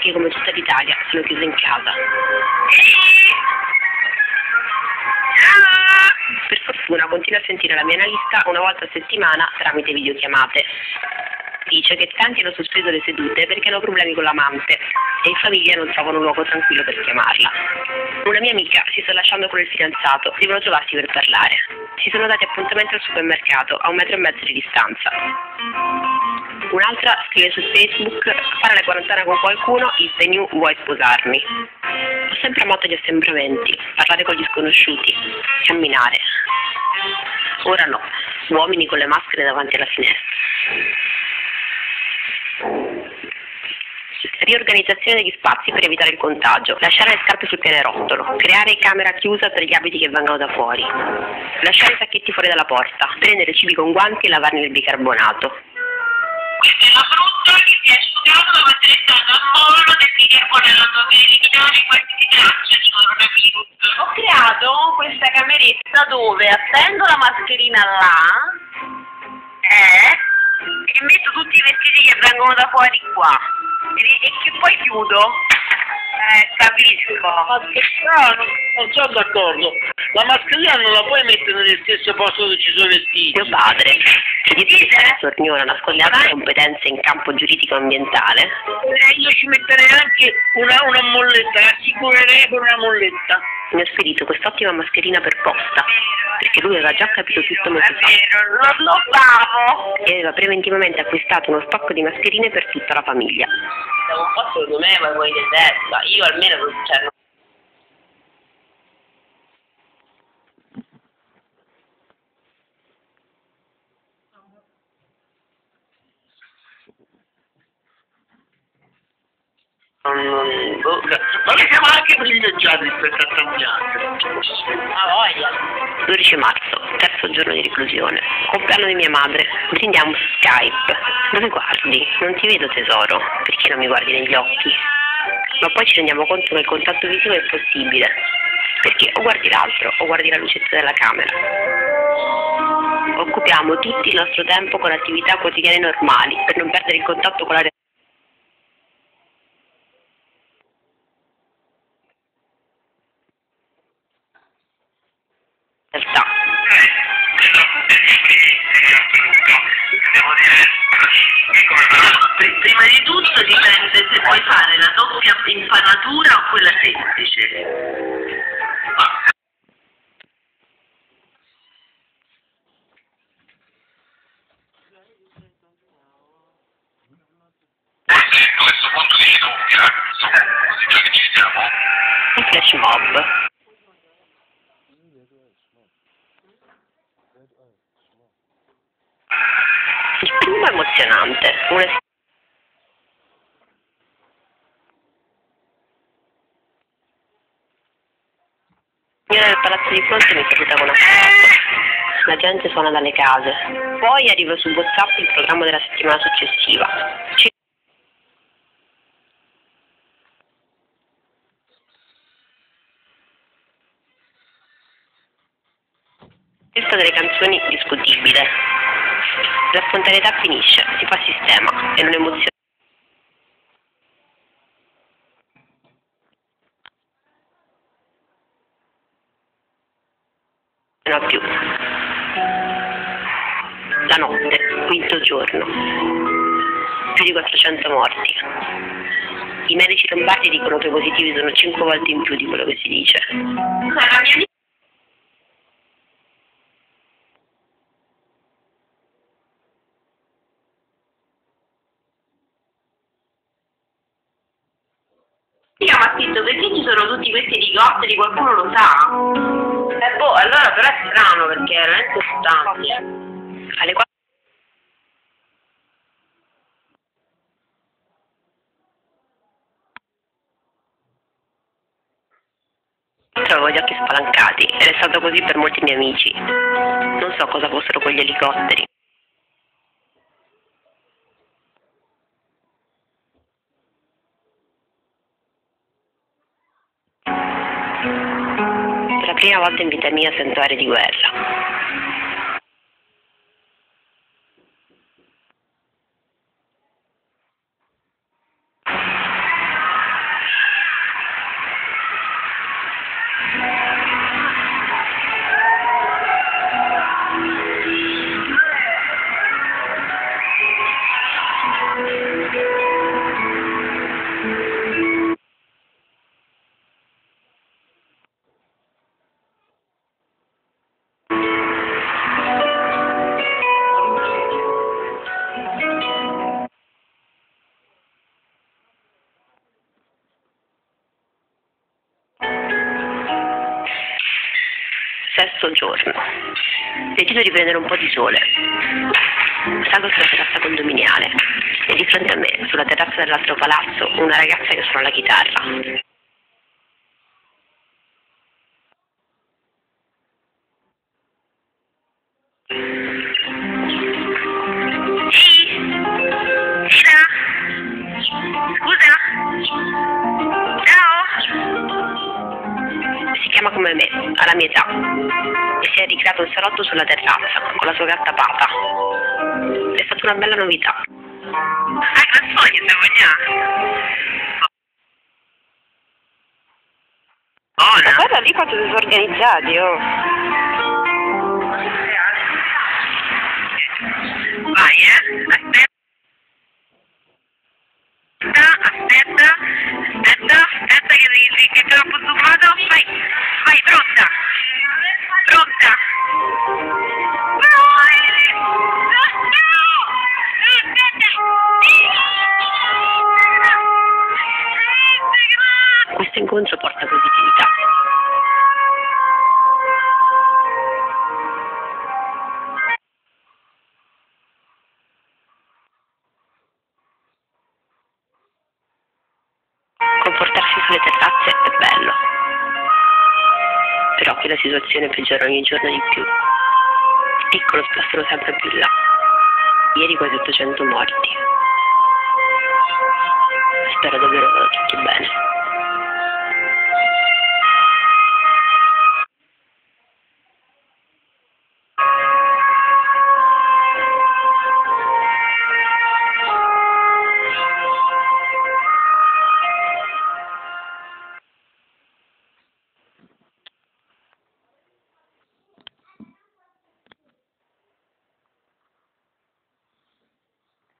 perché come tutta l'Italia sono chiusa in casa. Per fortuna continuo a sentire la mia analista una volta a settimana tramite videochiamate. Dice che tanti hanno sospeso le sedute perché hanno problemi con l'amante e in famiglia non trovano un luogo tranquillo per chiamarla. Una mia amica si sta lasciando con il fidanzato, devono trovarsi per parlare. Si sono dati appuntamento al supermercato a un metro e mezzo di distanza. Un'altra scrive su Facebook, fare la quarantena con qualcuno, is the vuoi sposarmi. Ho sempre amato gli assembramenti, parlare con gli sconosciuti, camminare. Ora no, uomini con le maschere davanti alla finestra. Riorganizzazione degli spazi per evitare il contagio, lasciare le scarpe sul pianerottolo, creare camera chiusa per gli abiti che vengono da fuori, lasciare i sacchetti fuori dalla porta, prendere cibi con guanti e lavarli nel bicarbonato. È la frutta che ti è asciugato dopo essere stato a mollo del bicarbonato per eliminare questi tracce di coronavirus. Ho creato questa cameretta dove appendo la mascherina là Eh? e metto tutti i vestiti che vengono da fuori qua e, e che poi chiudo. Eh, capisco. No, non, non sono d'accordo. La mascherina non la puoi mettere nello stesso posto dove ci sono i vestiti. Mio padre, che dice di fare sorniona nasconde altre competenze in campo giuridico-ambientale, Eh, io ci metterei anche una, una molletta, l'assicurerei con una molletta. mi ha spedito quest'ottima mascherina per posta, perché lui aveva già capito tutto molto È fa vero, non lo famo. e aveva preventivamente acquistato uno stock di mascherine per tutta la famiglia. Un po' secondo me ma voi di testa. Io almeno non cioè, non- Non, non, boh, ma noi siamo anche privilegiati rispetto a tanti altri. Ha voglia. 12 marzo, terzo giorno di reclusione. Compleanno di mia madre. Brindiamo su Skype. Dove guardi? Non ti vedo tesoro. Perché non mi guardi negli occhi? Ma poi ci rendiamo conto che il contatto visivo è possibile. Perché o guardi l'altro o guardi la lucetta della camera. Occupiamo tutto il nostro tempo con attività quotidiane normali per non perdere il contatto con la realtà. Pr- Prima di tutto dipende se puoi fare la doppia impanatura o quella semplice. Forse a questo punto dici tu, insomma, già che ci siamo, Un flash mob. Il primo è emozionante. Una signora del palazzo di fronte mi saluta con affetto. La gente suona dalle case. Poi arriva su WhatsApp il programma della settimana successiva. Ci- Lista delle canzoni discutibile. La spontaneità finisce, si fa sistema e non emoziona più. La notte, quinto giorno. Più di 400 morti. I medici lombardi dicono che i positivi sono 5 volte in più di quello che si dice. La mia amica mi ha scritto perché ci sono tutti questi elicotteri, qualcuno lo sa? Eh boh, allora però è strano perché è veramente stanchi. Alle 4 avevo gli occhi spalancati ed è stato così per molti miei amici. Non so cosa fossero quegli elicotteri. Prima volta in vita mia sento aria di guerra. Sesto giorno. Decido di prendere un po' di sole. Salgo sulla terrazza condominiale e di fronte a me, sulla terrazza dell'altro palazzo, una ragazza che suona la chitarra. Come me, ha la mia età, e si è ricreato un salotto sulla terrazza con la sua gatta pata. È stata una bella novità. Hai gran sogno se vogliamo! Buona! guarda lì quanto si sono organizzati, oh. Incontro porta positività. Comportarsi sulle terrazze è bello. Però qui la situazione peggiora ogni giorno di più. Il piccolo splassano sempre più là. Ieri quasi 800 morti. Spero davvero vada tutto bene.